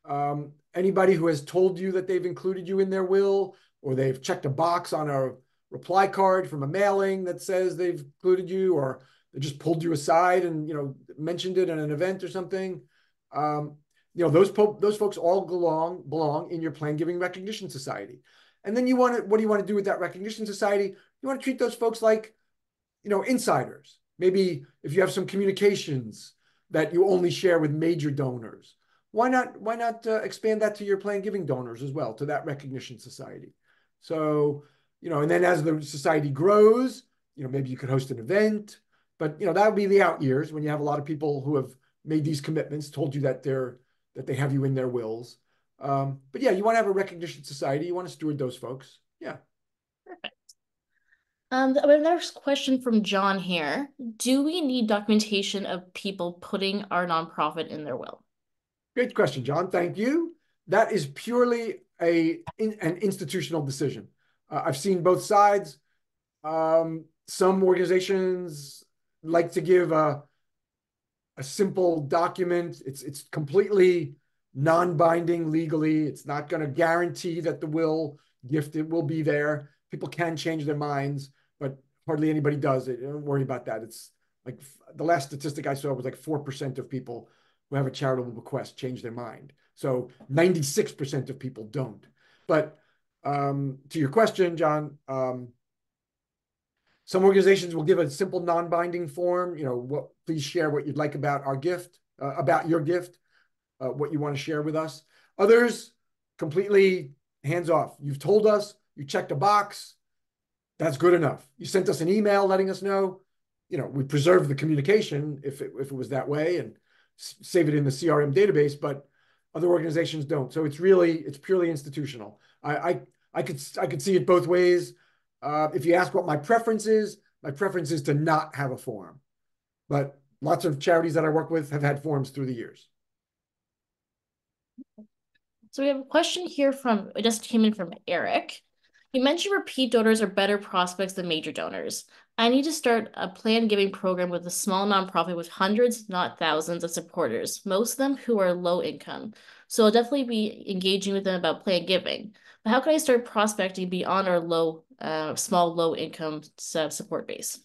Um, anybody who has told you that they've included you in their will, or they've checked a box on a reply card from a mailing that says they've included you, or they just pulled you aside and you know mentioned it in an event or something. Um, you know those po- those folks all belong belong in your plan giving recognition society. And then you want to what do you want to do with that recognition society? You want to treat those folks like you know insiders. Maybe if you have some communications that you only share with major donors. Why not? Why not uh, expand that to your plan giving donors as well, to that recognition society? So you know, and then as the society grows, you know, maybe you could host an event, but you know that would be the out years when you have a lot of people who have made these commitments, told you that they're that they have you in their wills. Um, but yeah, you want to have a recognition society. You want to steward those folks. Yeah. Perfect. Um, another question from John here. Do we need documentation of people putting our nonprofit in their will? Great question, John. Thank you. That is purely a in, an institutional decision. Uh, I've seen both sides. Um, some organizations like to give a a simple document. It's it's completely non-binding legally. It's not going to guarantee that the will gifted will be there. People can change their minds, but hardly anybody does it. Don't worry about that. It's like the last statistic I saw was like 4% of people who have a charitable bequest change their mind. So 96% of people don't. But um, to your question, John, um, some organizations will give a simple non-binding form. You know, what? Please share what you'd like about our gift, uh, about your gift, uh, what you want to share with us. Others completely hands off. You've told us, you checked a box. That's good enough. You sent us an email letting us know. You know, we preserve the communication if it, if it was that way and save it in the CRM database, but other organizations don't. So it's really it's purely institutional. I I, I could I could see it both ways. Uh, if you ask what my preference is, my preference is to not have a form. But lots of charities that I work with have had forms through the years. So we have a question here from, it just came in from Eric. You mentioned repeat donors are better prospects than major donors. I need to start a plan giving program with a small nonprofit with hundreds, not thousands of supporters, most of them who are low income. So I'll definitely be engaging with them about plan giving. But how can I start prospecting beyond our low uh, small low income support base?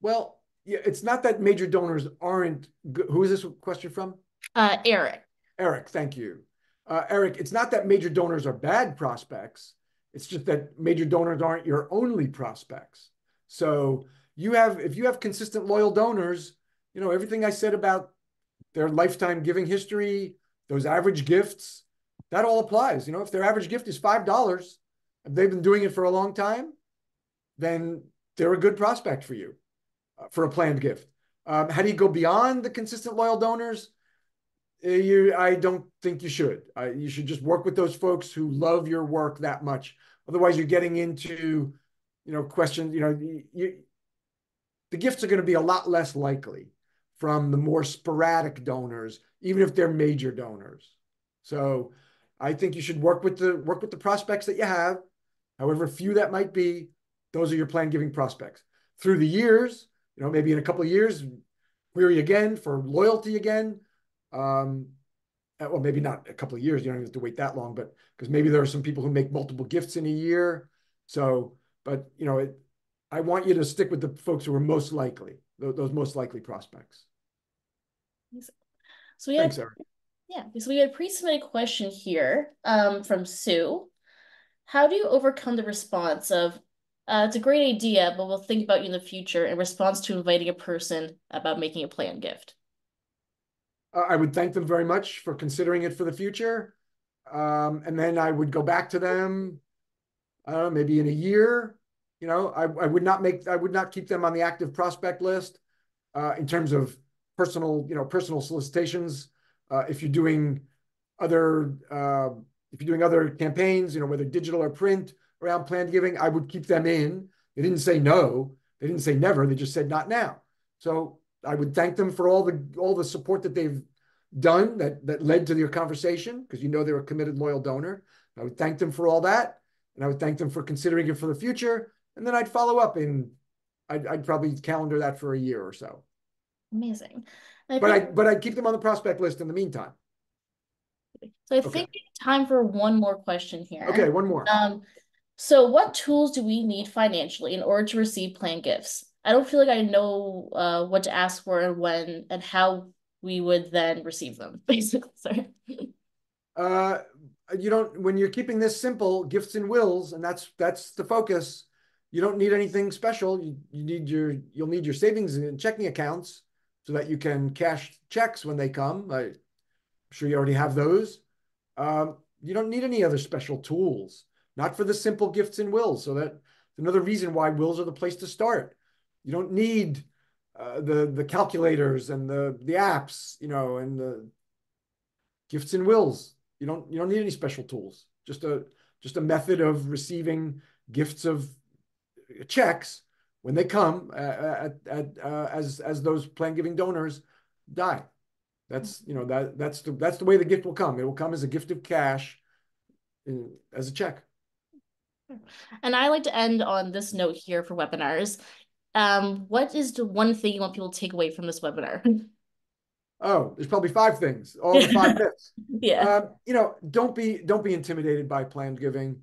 Well, yeah, it's not that major donors aren't. Good. Who is this question from? Uh, Eric. Eric, thank you. Uh, Eric, it's not that major donors are bad prospects. It's just that major donors aren't your only prospects. So you have, if you have consistent loyal donors, you know everything I said about their lifetime giving history, those average gifts, that all applies. You know, if their average gift is five dollars, they've been doing it for a long time, then they're a good prospect for you uh, for a planned gift. Um, how do you go beyond the consistent loyal donors? Uh, you, I don't think you should. Uh, you should just work with those folks who love your work that much. Otherwise, you're getting into, you know, questions. You know, you, the gifts are going to be a lot less likely from the more sporadic donors, even if they're major donors. So, I think you should work with the work with the prospects that you have however few that might be, those are your plan giving prospects. Through the years, you know, maybe in a couple of years, query again for loyalty again. Um, uh, well, maybe not a couple of years. You don't have to wait that long, but because maybe there are some people who make multiple gifts in a year. So, but you know, it, I want you to stick with the folks who are most likely, those most likely prospects. So we Thanks, Eric. Yeah, so we had a pre-submitted question here um, from Sue how do you overcome the response of uh, it's a great idea, but we'll think about you in the future in response to inviting a person about making a planned gift? Uh, I would thank them very much for considering it for the future. Um, and then I would go back to them, I don't know, maybe in a year. You know, I, I would not make, I would not keep them on the active prospect list uh, in terms of personal, you know, personal solicitations. Uh, if you're doing other uh, if you're doing other campaigns, you know, whether digital or print around planned giving, I would keep them in. They didn't say no. They didn't say never. They just said not now. So I would thank them for all the all the support that they've done that that led to your conversation because you know they're a committed loyal donor. I would thank them for all that, and I would thank them for considering it for the future. And then I'd follow up in I'd, I'd probably calendar that for a year or so. Amazing. I but think... I but I'd keep them on the prospect list in the meantime. So I okay. think time for one more question here. Okay, one more. Um, so what tools do we need financially in order to receive planned gifts? I don't feel like I know uh, what to ask for and when and how we would then receive them, basically. Sorry. Uh, you don't when you're keeping this simple, gifts and wills, and that's that's the focus. You don't need anything special. You, you need your you'll need your savings and checking accounts so that you can cash checks when they come. I'm sure you already have those. Um, you don't need any other special tools, not for the simple gifts and wills. So that's another reason why wills are the place to start. You don't need uh, the the calculators and the the apps, you know, and the gifts and wills. You don't you don't need any special tools. Just a just a method of receiving gifts of checks when they come uh, at, at, uh, as as those plan giving donors die. That's, you know, that that's the that's the way the gift will come. It will come as a gift of cash in, as a check. And I like to end on this note here for webinars. Um, what is the one thing you want people to take away from this webinar? Oh, there's probably five things, all the five myths. Yeah. Uh, you know, don't be don't be intimidated by planned giving.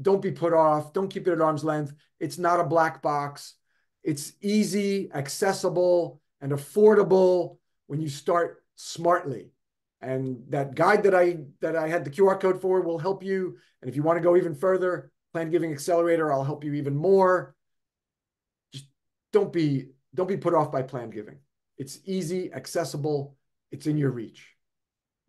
Don't be put off. Don't keep it at arm's length. It's not a black box. It's easy, accessible, and affordable when you start smartly. And that guide that I that I had the QR code for will help you. And if you want to go even further, Planned Giving Accelerator, I'll help you even more. Don't be don't be put off by planned giving. It's easy, accessible, it's in your reach.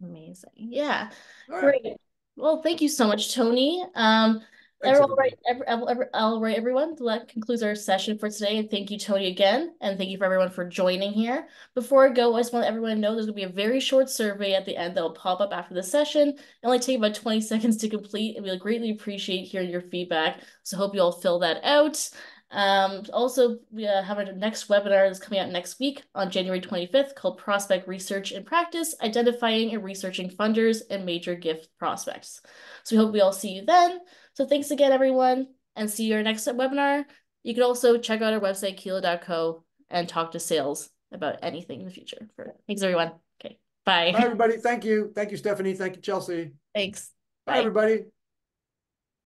Amazing. Yeah. All Great. Well, thank you so much, Tony. Um, Thanks, all right, everybody. every, every, all right, everyone. That concludes our session for today. And thank you, Tony, again. And thank you for everyone for joining here. Before I go, I just want everyone to know there's going to be a very short survey at the end that will pop up after the session. It only take about 20 seconds to complete, and we'll greatly appreciate hearing your feedback. So hope you all fill that out. Um, also, we uh, have our next webinar that's coming out next week on January 25th called Prospect Research and Practice, Identifying and Researching Funders and Major Gift Prospects. So we hope we all see you then. So thanks again, everyone, and see you our next webinar. You can also check out our website, keela.co, and talk to sales about anything in the future. Thanks, everyone. Okay, bye. Bye, everybody. Thank you. Thank you, Stephanie. Thank you, Chelsea. Thanks. Bye, everybody.